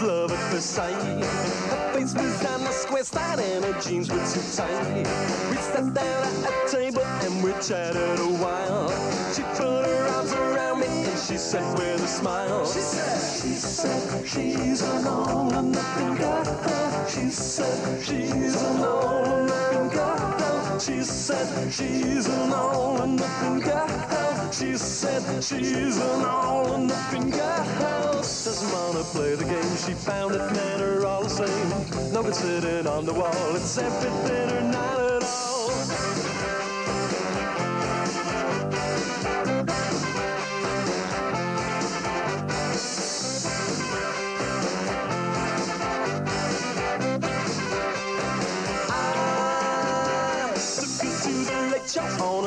love at first sight. Her face was on a square side and her jeans were too tight. We sat down at a table and we chatted a while. She put her arms around me and she said with a smile. She said, she said she's an all or nothing girl. She said she's an all or nothing girl. She said she's an all or nothing girl. She said she's an all or nothing girl. Play the game. She found it men are all the same. No good sitting on the wall. It's everything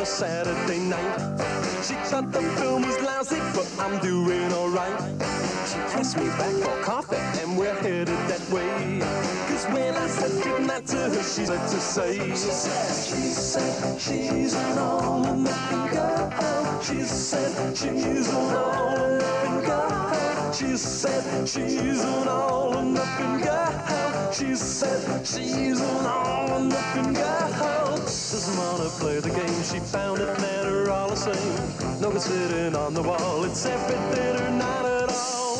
Saturday night. She thought the film was lousy, but I'm doing alright. She asked me back for coffee, and we're headed that way. Cause when I said goodnight to her, she said to say, She said, she said, she's an all nothing girl. She said, she's an all nothing girl. She said, she's an all nothing girl. She said, she's an all nothing girl. Doesn't wanna play the game. She found it, men are all the same. No good sitting on the wall. It's everything or not at all.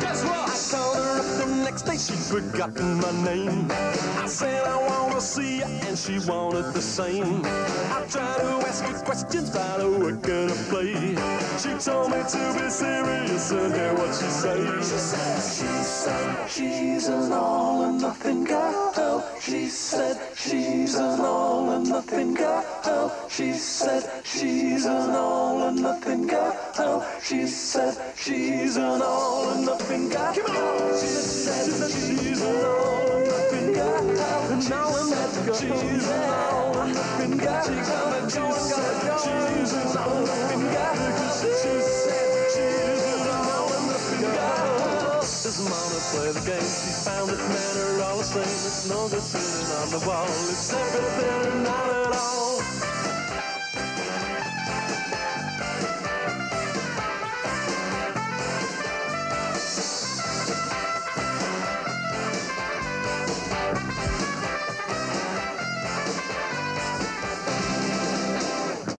Guess what? I called her up the next day, she'd forgotten my name. I said I see you, and she wanted the same. I tried to ask her questions about her and her play. She told me to be serious and hear what she says. She said, she said she's an all or nothing girl. She said she's an all or nothing girl. She said she's an all or nothing girl. She said she's an all or nothing girl. She said she's an all or nothing girl. And now play the game. She found that men are all the same. It's no good sitting on the wall. It's everything and all.